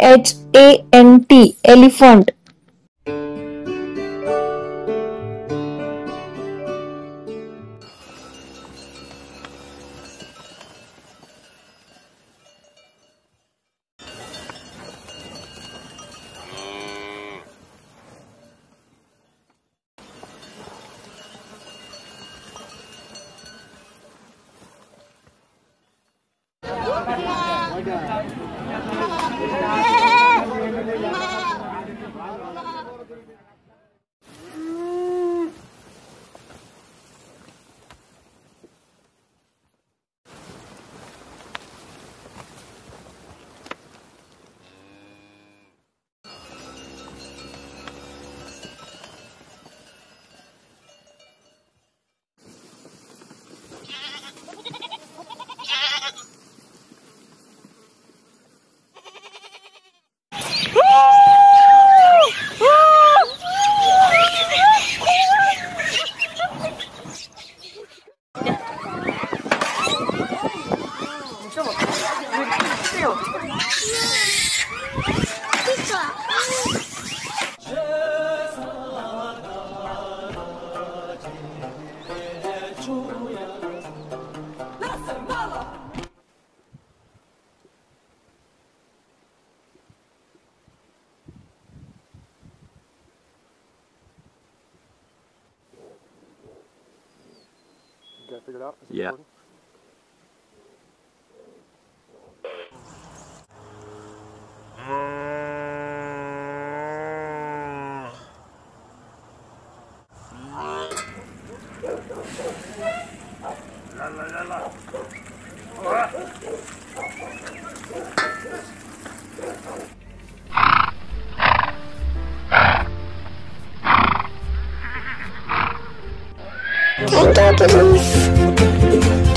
H A N T elephant. Figured out? Is it Yeah. recording?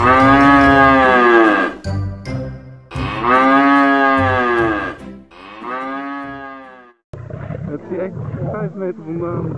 Het is echt 5 meter vandaan.